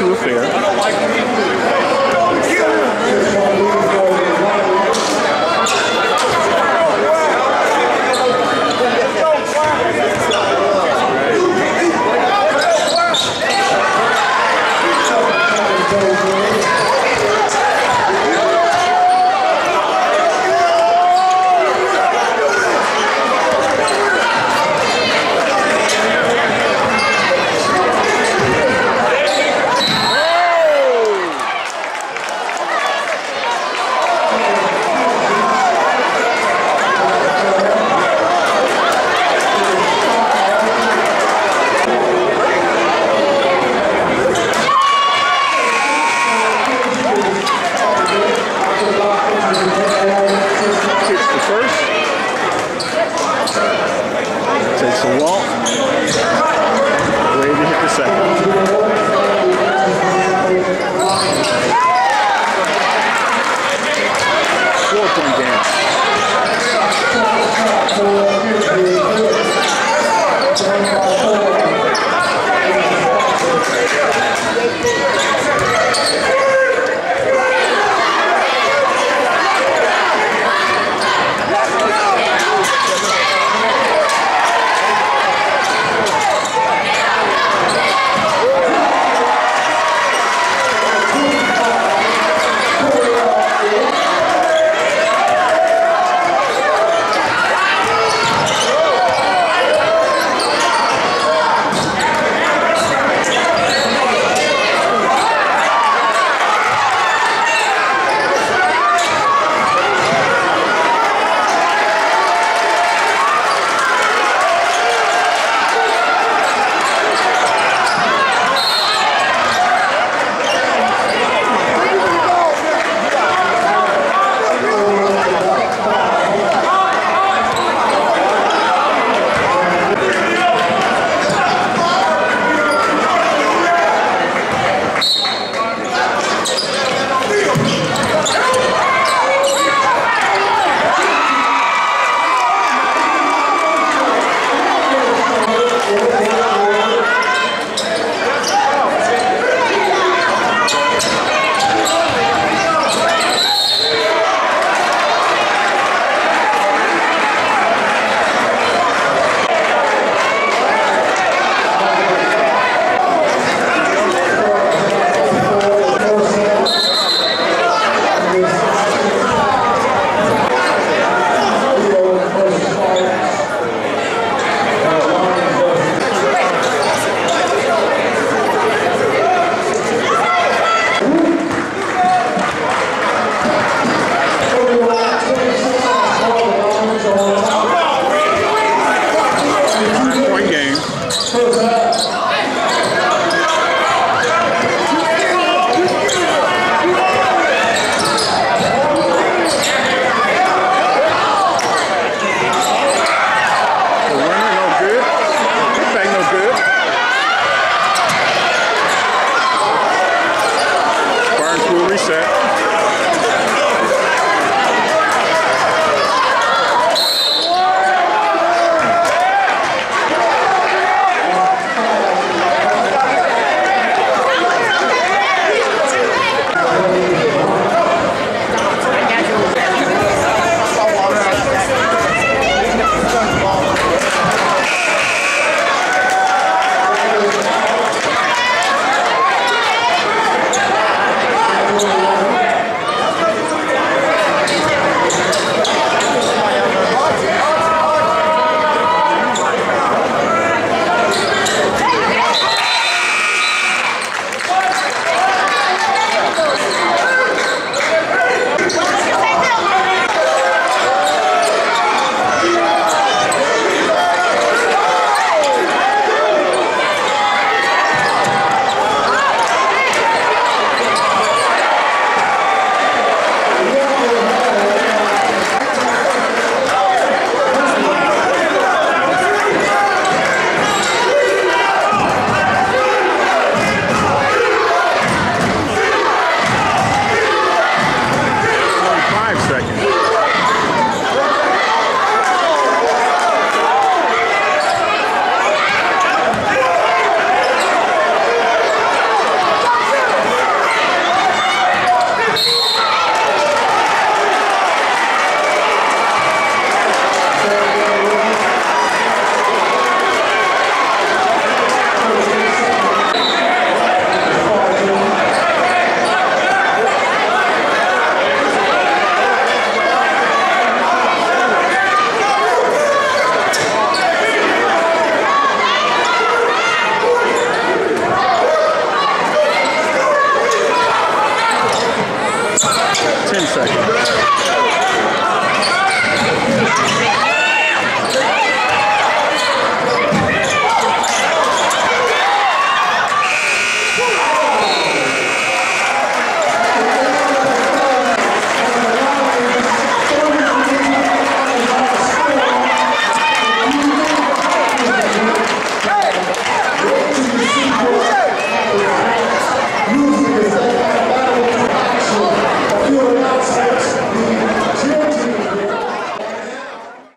To a fair.